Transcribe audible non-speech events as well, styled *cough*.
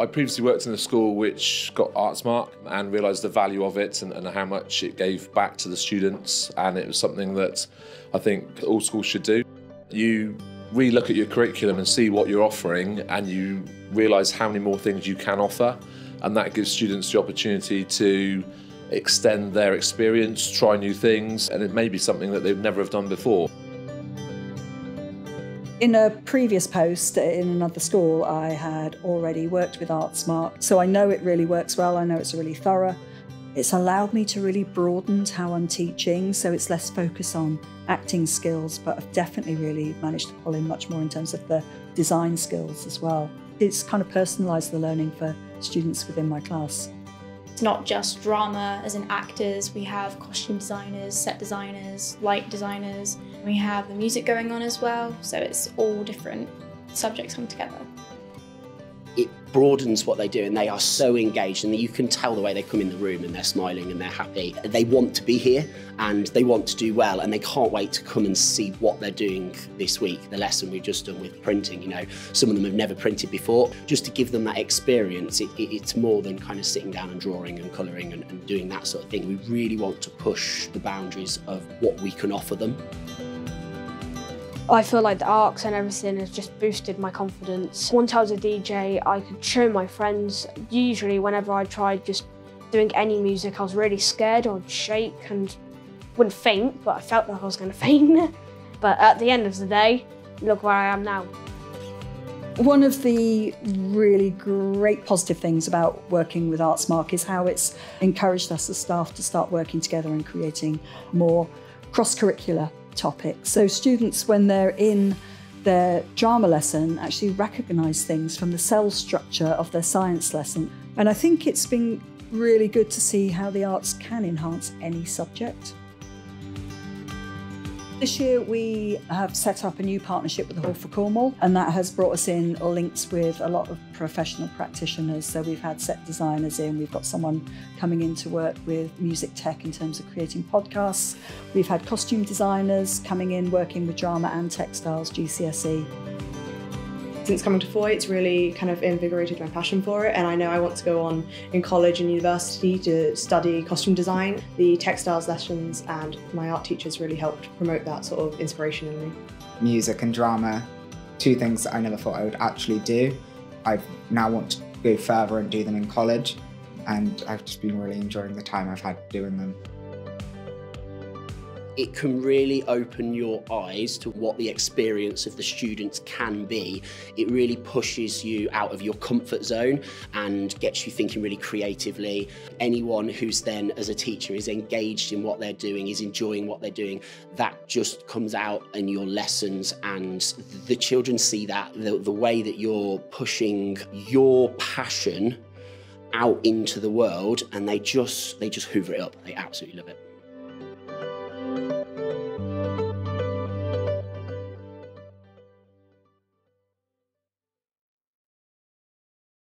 I previously worked in a school which got Artsmark and realised the value of it and, and, how much it gave back to the students. And it was something that I think all schools should do. You re-look at your curriculum and see what you're offering and you realise how many more things you can offer. And that gives students the opportunity to extend their experience, try new things, and it may be something that they've never have done before. In a previous post in another school, I had already worked with Artsmark, so I know it really works well. I know it's really thorough. It's allowed me to really broaden how I'm teaching, so it's less focus on acting skills, but I've definitely really managed to pull in much more in terms of the design skills as well. It's kind of personalised the learning for students within my class. It's not just drama as in actors, we have costume designers, set designers, light designers, we have the music going on as well, so it's all different subjects come together. It broadens what they do and they are so engaged and you can tell the way they come in the room and they're smiling and they're happy. They want to be here and they want to do well and they can't wait to come and see what they're doing this week. The lesson we've just done with printing, you know, some of them have never printed before. Just to give them that experience, it, it, it's more than kind of sitting down and drawing and colouring and, and doing that sort of thing. We really want to push the boundaries of what we can offer them. I feel like the arcs and everything has just boosted my confidence. Once I was a DJ, I could show my friends. Usually whenever I tried just doing any music, I was really scared. I'd shake and wouldn't faint, but I felt like I was going *laughs* to faint. but at the end of the day, look where I am now. One of the really great positive things about working with Artsmark is how it's encouraged us as staff to start working together and creating more cross-curricular topics. So students, when they're in their drama lesson, actually recognise things from the cell structure of their science lesson. And I think it's been really good to see how the arts can enhance any subject. This year we have set up a new partnership with the Hall for Cornwall and that has brought us in links with a lot of professional practitioners. So we've had set designers in, we've got someone coming in to work with music tech in terms of creating podcasts. We've had costume designers coming in working with drama and textiles GCSE. Since coming to Fowey, it's really kind of invigorated my passion for it, and I know I want to go on in college and university to study costume design. The textiles lessons and my art teachers really helped promote that sort of inspiration in me. Music and drama, two things that I never thought I would actually do. I now want to go further and do them in college, and I've just been really enjoying the time I've had doing them it can really open your eyes to what the experience of the students can be. It really pushes you out of your comfort zone and gets you thinking really creatively. Anyone who's then, as a teacher, is engaged in what they're doing, is enjoying what they're doing, that just comes out in your lessons and the children see that, the, the way that you're pushing your passion out into the world and they just they just hoover it up they absolutely love it